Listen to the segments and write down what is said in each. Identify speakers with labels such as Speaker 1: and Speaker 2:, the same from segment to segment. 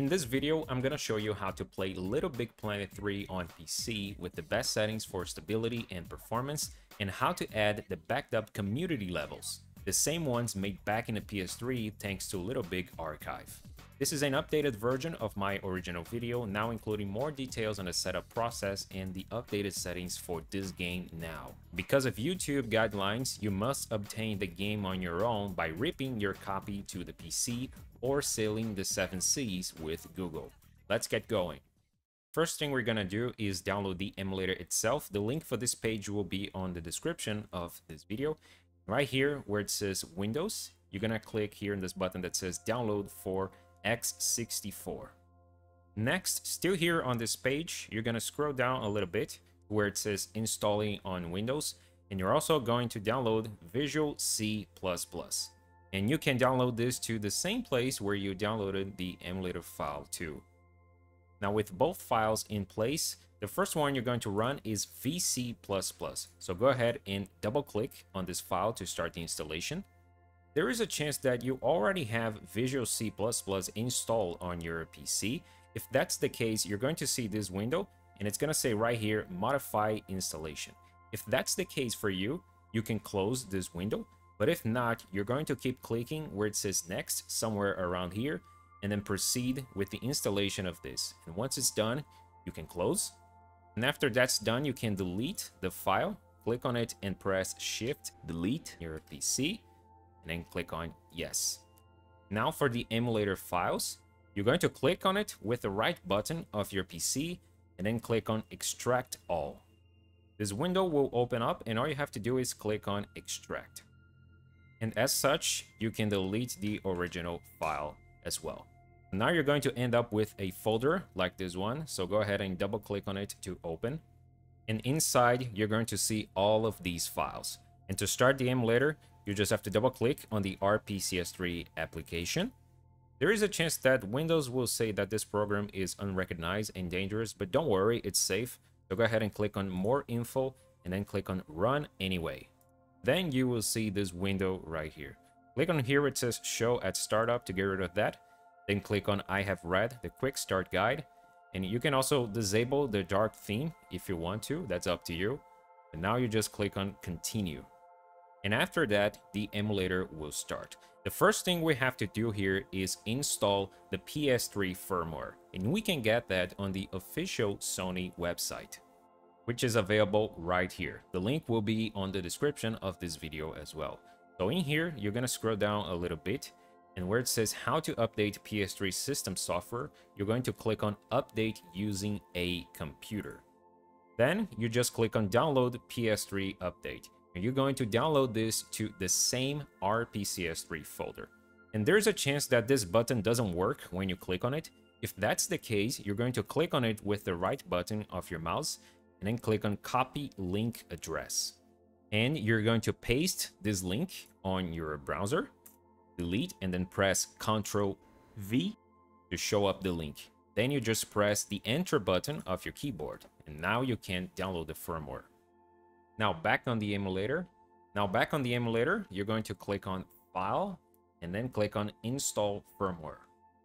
Speaker 1: In this video, I'm gonna show you how to play Little Big Planet 3 on PC with the best settings for stability and performance, and how to add the backed up community levels, the same ones made back in the PS3 thanks to Little Big Archive. This is an updated version of my original video, now including more details on the setup process and the updated settings for this game now. Because of YouTube guidelines, you must obtain the game on your own by ripping your copy to the PC or sailing the 7 seas with Google. Let's get going. First thing we're gonna do is download the emulator itself. The link for this page will be on the description of this video. Right here where it says Windows, you're gonna click here in this button that says download for x64. Next, still here on this page, you're going to scroll down a little bit where it says installing on Windows, and you're also going to download Visual C++. And you can download this to the same place where you downloaded the emulator file to. Now with both files in place, the first one you're going to run is VC++. So go ahead and double click on this file to start the installation there is a chance that you already have Visual C++ installed on your PC. If that's the case, you're going to see this window and it's going to say right here, modify installation. If that's the case for you, you can close this window. But if not, you're going to keep clicking where it says next, somewhere around here, and then proceed with the installation of this. And once it's done, you can close. And after that's done, you can delete the file, click on it and press Shift Delete your PC and then click on yes. Now for the emulator files, you're going to click on it with the right button of your PC and then click on extract all. This window will open up and all you have to do is click on extract. And as such, you can delete the original file as well. Now you're going to end up with a folder like this one. So go ahead and double click on it to open. And inside, you're going to see all of these files. And to start the emulator, you just have to double click on the RPCS3 application. There is a chance that Windows will say that this program is unrecognized and dangerous, but don't worry, it's safe. So go ahead and click on more info and then click on run anyway. Then you will see this window right here. Click on here it says show at startup to get rid of that. Then click on I have read the quick start guide. And you can also disable the dark theme if you want to, that's up to you. And now you just click on continue. And after that, the emulator will start. The first thing we have to do here is install the PS3 firmware, and we can get that on the official Sony website, which is available right here. The link will be on the description of this video as well. So in here, you're gonna scroll down a little bit, and where it says how to update PS3 system software, you're going to click on update using a computer. Then you just click on download PS3 update and you're going to download this to the same RPCS3 folder. And there's a chance that this button doesn't work when you click on it. If that's the case, you're going to click on it with the right button of your mouse and then click on copy link address. And you're going to paste this link on your browser, delete, and then press Ctrl V to show up the link. Then you just press the enter button of your keyboard, and now you can download the firmware. Now back on the emulator. Now back on the emulator, you're going to click on File and then click on Install Firmware.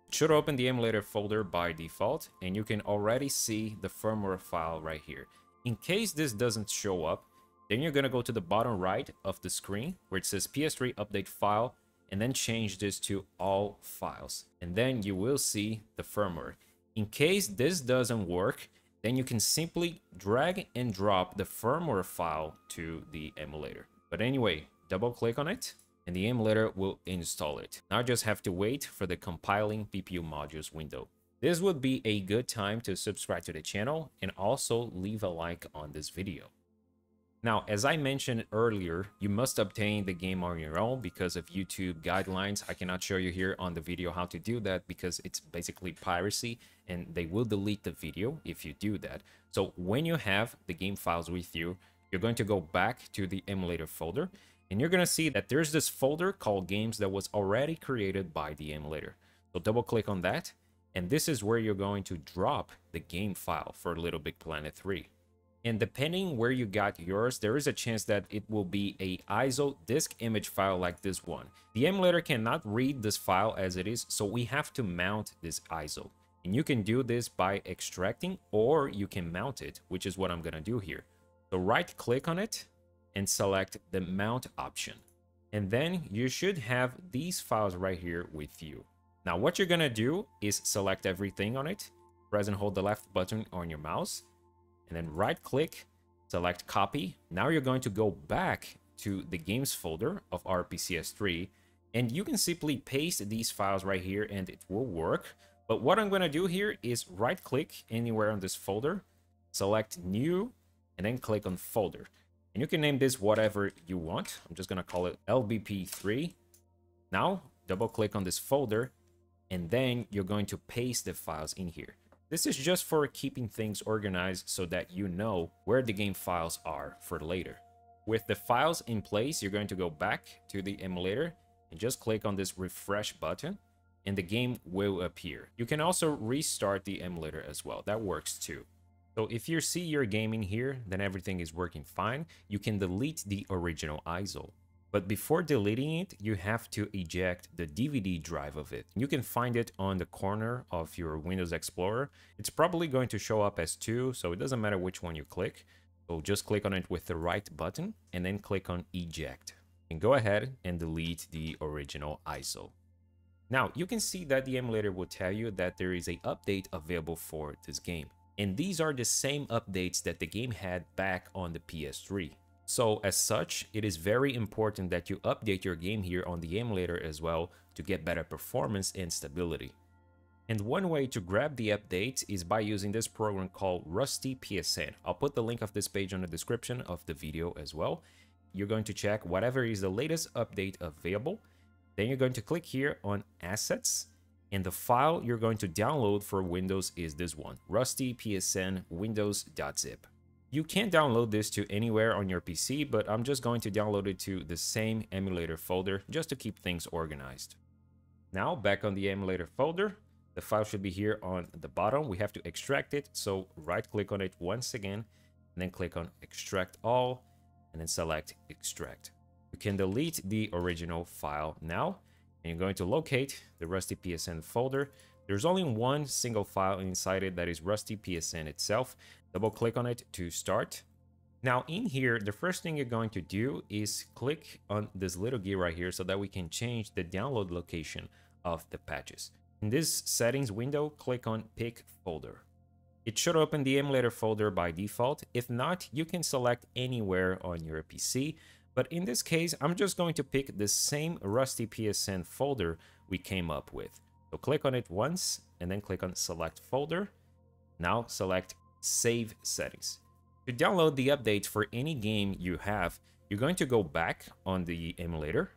Speaker 1: It should open the emulator folder by default and you can already see the firmware file right here. In case this doesn't show up, then you're going to go to the bottom right of the screen where it says PS3 update file and then change this to all files. And then you will see the firmware. In case this doesn't work, then you can simply drag and drop the firmware file to the emulator. But anyway, double click on it and the emulator will install it. Now I just have to wait for the compiling PPU modules window. This would be a good time to subscribe to the channel and also leave a like on this video. Now, as I mentioned earlier, you must obtain the game on your own because of YouTube guidelines. I cannot show you here on the video how to do that because it's basically piracy and they will delete the video if you do that. So when you have the game files with you, you're going to go back to the emulator folder and you're going to see that there's this folder called games that was already created by the emulator. So double click on that and this is where you're going to drop the game file for Little Big Planet 3. And depending where you got yours, there is a chance that it will be a ISO disk image file like this one. The emulator cannot read this file as it is, so we have to mount this ISO. And you can do this by extracting or you can mount it, which is what I'm gonna do here. So right click on it and select the mount option. And then you should have these files right here with you. Now what you're gonna do is select everything on it, press and hold the left button on your mouse, and then right click, select copy. Now you're going to go back to the games folder of RPCS3 and you can simply paste these files right here and it will work. But what I'm gonna do here is right click anywhere on this folder, select new, and then click on folder. And you can name this whatever you want. I'm just gonna call it LBP3. Now, double click on this folder, and then you're going to paste the files in here. This is just for keeping things organized so that you know where the game files are for later. With the files in place, you're going to go back to the emulator and just click on this refresh button and the game will appear. You can also restart the emulator as well. That works too. So if you see your game in here, then everything is working fine. You can delete the original ISO. But before deleting it, you have to eject the DVD drive of it. You can find it on the corner of your Windows Explorer. It's probably going to show up as 2, so it doesn't matter which one you click. So just click on it with the right button and then click on eject. And go ahead and delete the original ISO. Now, you can see that the emulator will tell you that there is a update available for this game. And these are the same updates that the game had back on the PS3. So as such, it is very important that you update your game here on the emulator as well to get better performance and stability. And one way to grab the updates is by using this program called Rusty PSN. I'll put the link of this page on the description of the video as well. You're going to check whatever is the latest update available. Then you're going to click here on Assets and the file you're going to download for Windows is this one, rusty psn windows.zip. You can download this to anywhere on your PC, but I'm just going to download it to the same emulator folder just to keep things organized. Now back on the emulator folder, the file should be here on the bottom. We have to extract it, so right click on it once again, and then click on extract all, and then select extract. You can delete the original file now, and you're going to locate the Rusty PSN folder. There's only one single file inside it that is Rusty PSN itself. Double click on it to start. Now in here, the first thing you're going to do is click on this little gear right here so that we can change the download location of the patches. In this settings window, click on pick folder. It should open the emulator folder by default. If not, you can select anywhere on your PC. But in this case, I'm just going to pick the same Rusty PSN folder we came up with. So click on it once and then click on select folder. Now select save settings. To download the updates for any game you have, you're going to go back on the emulator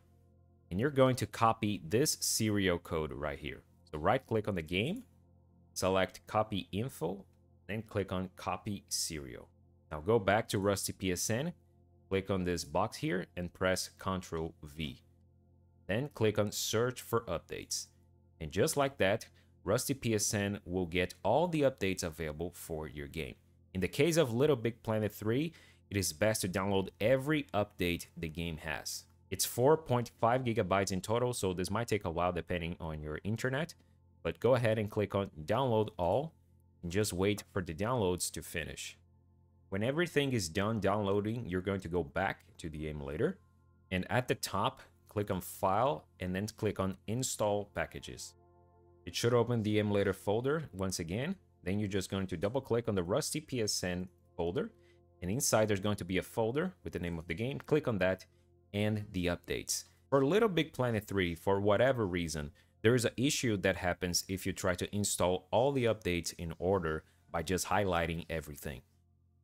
Speaker 1: and you're going to copy this serial code right here. So right click on the game, select copy info, then click on copy serial. Now go back to Rusty PSN Click on this box here and press Ctrl V. Then click on search for updates. And just like that, Rusty PSN will get all the updates available for your game. In the case of Little Big Planet 3, it is best to download every update the game has. It's 4.5 gigabytes in total, so this might take a while depending on your internet. But go ahead and click on download all and just wait for the downloads to finish. When everything is done downloading, you're going to go back to the emulator. And at the top, click on File and then click on Install Packages. It should open the emulator folder once again. Then you're just going to double click on the Rusty PSN folder. And inside there's going to be a folder with the name of the game. Click on that and the updates. For Little Big Planet 3, for whatever reason, there is an issue that happens if you try to install all the updates in order by just highlighting everything.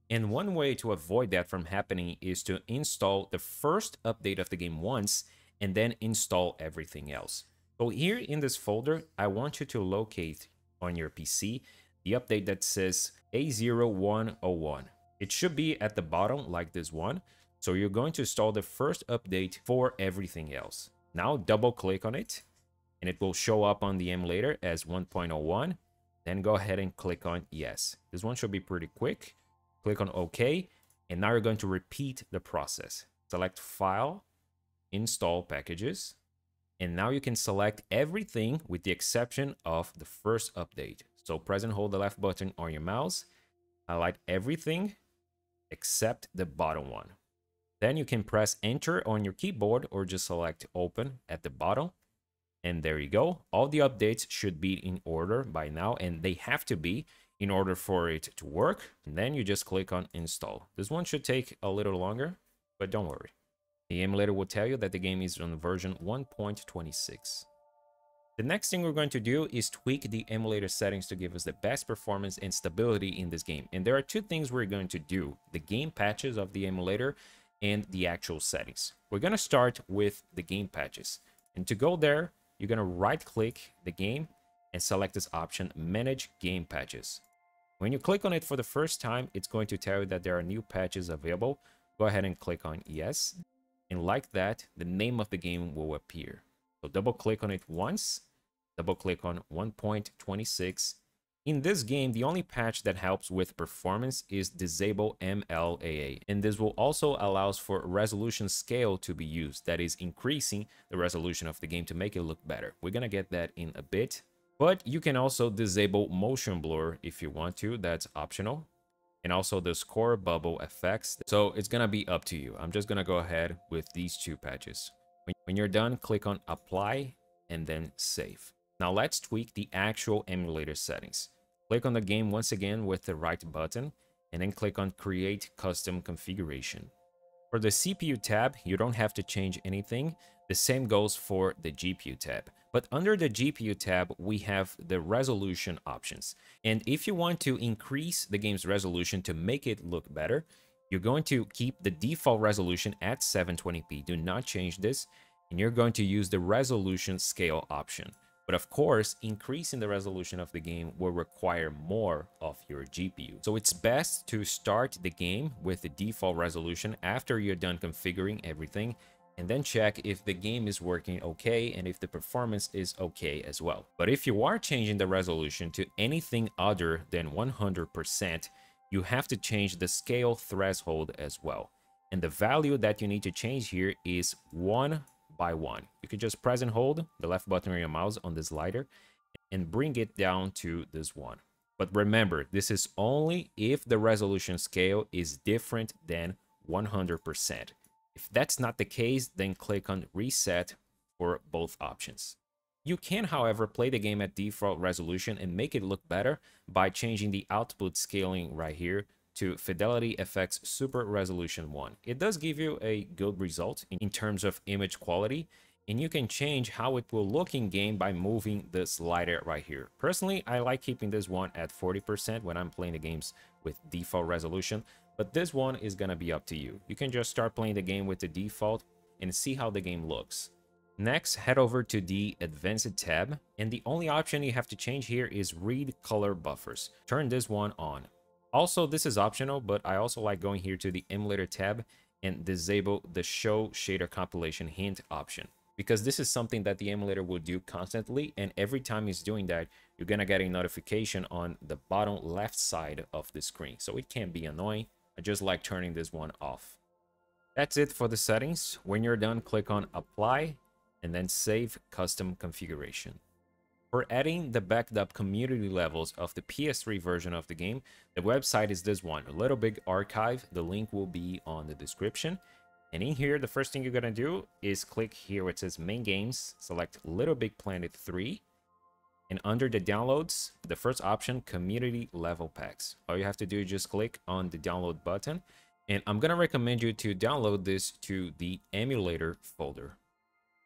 Speaker 1: And one way to avoid that from happening is to install the first update of the game once and then install everything else. So here in this folder, I want you to locate on your PC the update that says A0101. It should be at the bottom like this one. So you're going to install the first update for everything else. Now double click on it and it will show up on the emulator as 1.01. Then go ahead and click on yes. This one should be pretty quick. Click on OK, and now you're going to repeat the process. Select File, Install Packages, and now you can select everything with the exception of the first update. So press and hold the left button on your mouse, highlight everything except the bottom one. Then you can press enter on your keyboard or just select open at the bottom. And there you go. All the updates should be in order by now and they have to be in order for it to work. And then you just click on install. This one should take a little longer, but don't worry. The emulator will tell you that the game is on version 1.26. The next thing we're going to do is tweak the emulator settings to give us the best performance and stability in this game. And there are two things we're going to do, the game patches of the emulator and the actual settings. We're going to start with the game patches. And to go there, you're going to right click the game and select this option, manage game patches. When you click on it for the first time, it's going to tell you that there are new patches available. Go ahead and click on yes. And like that, the name of the game will appear. So double click on it once, double click on 1.26. In this game, the only patch that helps with performance is disable MLAA, and this will also allows for resolution scale to be used, that is increasing the resolution of the game to make it look better. We're gonna get that in a bit, but you can also disable motion blur if you want to, that's optional. And also the score bubble effects, so it's gonna be up to you. I'm just gonna go ahead with these two patches. When you're done, click on apply and then save. Now let's tweak the actual emulator settings. Click on the game once again with the right button and then click on create custom configuration. For the CPU tab, you don't have to change anything. The same goes for the GPU tab. But under the GPU tab, we have the resolution options. And if you want to increase the game's resolution to make it look better, you're going to keep the default resolution at 720p. Do not change this. And you're going to use the resolution scale option. But of course, increasing the resolution of the game will require more of your GPU. So it's best to start the game with the default resolution after you're done configuring everything and then check if the game is working okay and if the performance is okay as well. But if you are changing the resolution to anything other than 100%, you have to change the scale threshold as well. And the value that you need to change here is 1 by 1. You can just press and hold the left button on your mouse on the slider and bring it down to this one. But remember, this is only if the resolution scale is different than 100%. If that's not the case, then click on reset for both options. You can, however, play the game at default resolution and make it look better by changing the output scaling right here to Fidelity FX Super Resolution 1. It does give you a good result in terms of image quality, and you can change how it will look in game by moving the slider right here. Personally, I like keeping this one at 40% when I'm playing the games with default resolution, but this one is gonna be up to you. You can just start playing the game with the default and see how the game looks. Next, head over to the Advanced tab, and the only option you have to change here is Read Color Buffers. Turn this one on. Also, this is optional, but I also like going here to the Emulator tab and disable the Show Shader Compilation Hint option. Because this is something that the emulator will do constantly, and every time it's doing that, you're gonna get a notification on the bottom left side of the screen. So it can be annoying. I just like turning this one off. That's it for the settings. When you're done, click on Apply and then save custom configuration. For adding the backed up community levels of the PS3 version of the game, the website is this one, a Little Big Archive. The link will be on the description. And in here, the first thing you're gonna do is click here where it says main games, select Little Big Planet 3. And under the downloads, the first option, community level packs. All you have to do is just click on the download button. And I'm gonna recommend you to download this to the emulator folder.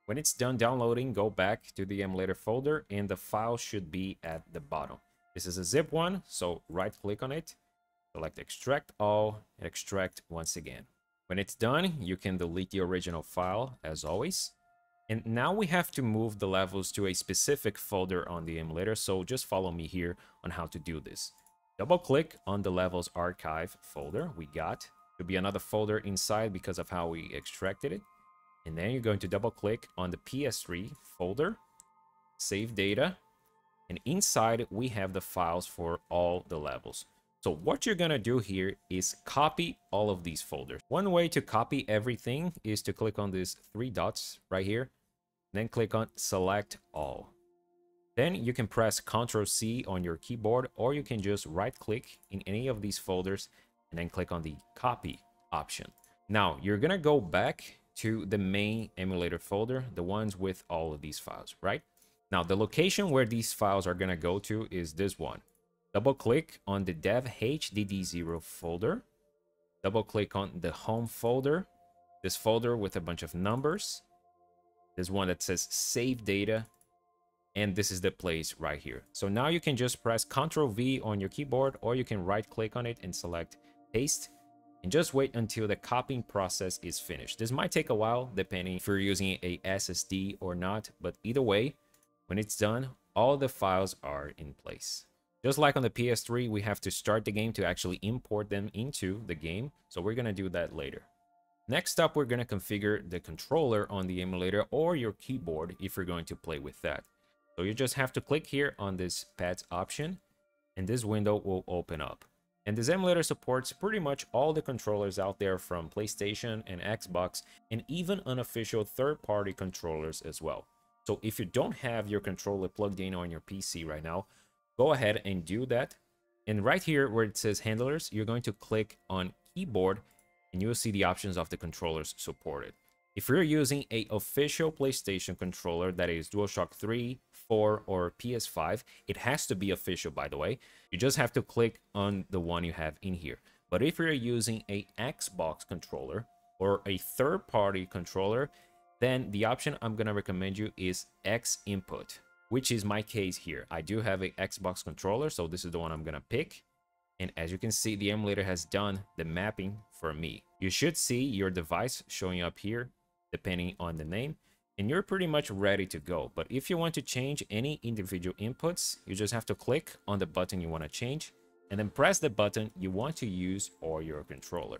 Speaker 1: When it's done downloading, go back to the emulator folder and the file should be at the bottom. This is a zip one, so right click on it, select extract all, and extract once again. When it's done, you can delete the original file as always. And now we have to move the levels to a specific folder on the emulator, so just follow me here on how to do this. Double click on the levels archive folder we got. There'll be another folder inside because of how we extracted it. And then you're going to double click on the PS3 folder, save data, and inside we have the files for all the levels. So what you're gonna do here is copy all of these folders. One way to copy everything is to click on these three dots right here, then click on select all. Then you can press Ctrl C on your keyboard or you can just right click in any of these folders and then click on the copy option. Now you're gonna go back to the main emulator folder, the ones with all of these files, right? Now the location where these files are gonna go to is this one. Double click on the dev HDD0 folder. Double click on the home folder, this folder with a bunch of numbers. This one that says save data and this is the place right here. So now you can just press Ctrl V on your keyboard or you can right click on it and select paste and just wait until the copying process is finished. This might take a while depending if you're using a SSD or not, but either way, when it's done, all the files are in place. Just like on the PS3, we have to start the game to actually import them into the game, so we're to do that later. Next up, we're going to configure the controller on the emulator or your keyboard if you're going to play with that. So you just have to click here on this pads option and this window will open up. And this emulator supports pretty much all the controllers out there from PlayStation and Xbox and even unofficial third-party controllers as well. So if you don't have your controller plugged in on your PC right now, go ahead and do that. And right here where it says handlers, you're going to click on keyboard and you'll see the options of the controllers supported. If you're using a official PlayStation controller that is DualShock 3, 4, or PS5, it has to be official by the way. You just have to click on the one you have in here. But if you're using a Xbox controller or a third-party controller, then the option I'm going to recommend you is X input, which is my case here. I do have a Xbox controller, so this is the one I'm going to pick. And as you can see, the emulator has done the mapping for me. You should see your device showing up here depending on the name, and you're pretty much ready to go. But if you want to change any individual inputs, you just have to click on the button you want to change, and then press the button you want to use or your controller.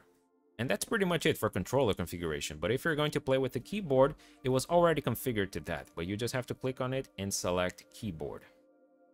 Speaker 1: And that's pretty much it for controller configuration. But if you're going to play with the keyboard, it was already configured to that, but you just have to click on it and select keyboard.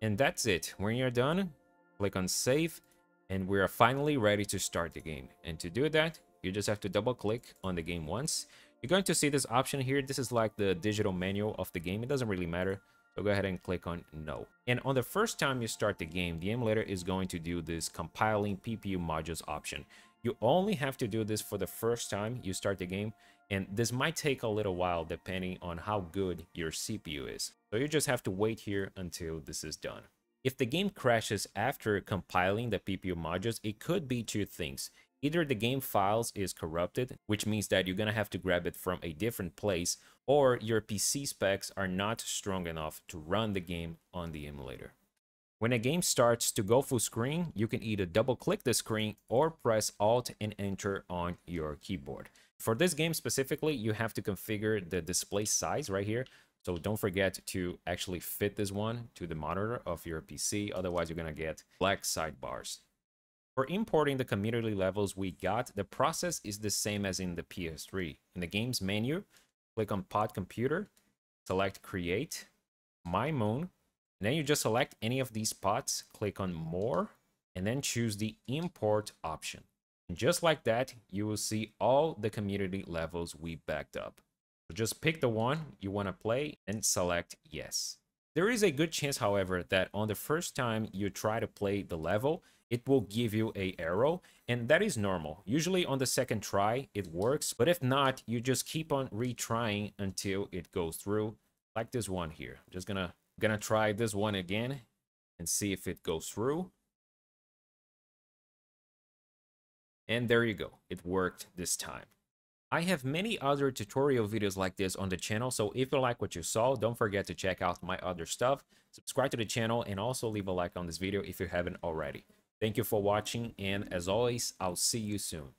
Speaker 1: And that's it. When you're done, click on save, and we are finally ready to start the game. And to do that, you just have to double click on the game once. You're going to see this option here. This is like the digital manual of the game. It doesn't really matter. So go ahead and click on no. And on the first time you start the game, the emulator is going to do this compiling PPU modules option. You only have to do this for the first time you start the game. And this might take a little while depending on how good your CPU is. So you just have to wait here until this is done. If the game crashes after compiling the PPU modules, it could be two things. Either the game files is corrupted, which means that you're gonna have to grab it from a different place, or your PC specs are not strong enough to run the game on the emulator. When a game starts to go full screen, you can either double click the screen or press Alt and Enter on your keyboard. For this game specifically, you have to configure the display size right here. So don't forget to actually fit this one to the monitor of your PC, otherwise you're gonna get black sidebars. For importing the community levels we got, the process is the same as in the PS3. In the game's menu, click on Pod Computer, select Create, My Moon, and then you just select any of these pods, click on More, and then choose the Import option. And just like that, you will see all the community levels we backed up. So just pick the one you want to play and select Yes. There is a good chance, however, that on the first time you try to play the level, it will give you a arrow and that is normal. Usually on the second try it works, but if not, you just keep on retrying until it goes through like this one here. I'm just gonna gonna try this one again and see if it goes through. And there you go. It worked this time. I have many other tutorial videos like this on the channel, so if you like what you saw, don't forget to check out my other stuff, subscribe to the channel, and also leave a like on this video if you haven't already. Thank you for watching, and as always, I'll see you soon.